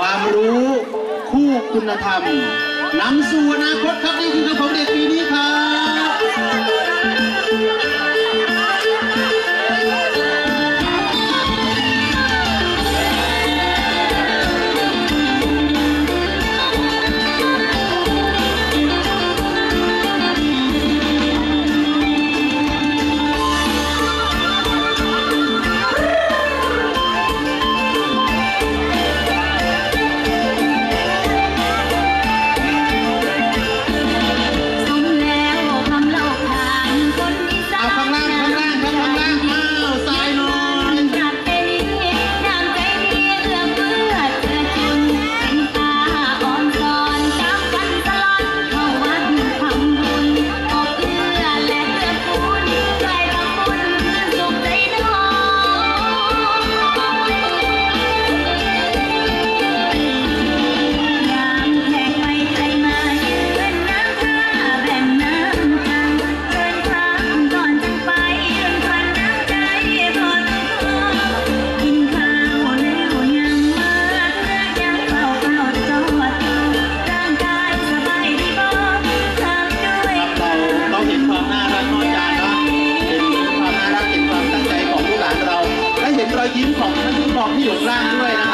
ความรู้คู่คุณธรรมนำสู่อนาคตครับนี่คือคำของเด็กปีนี้ครับิ้มของท่านผู้กองที่อยู่ล่างด้วยนะ